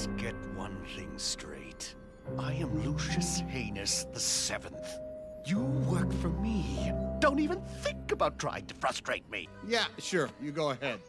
Let's get one thing straight. I am Lucius Heinous the Seventh. You work for me. Don't even think about trying to frustrate me. Yeah, sure. You go ahead.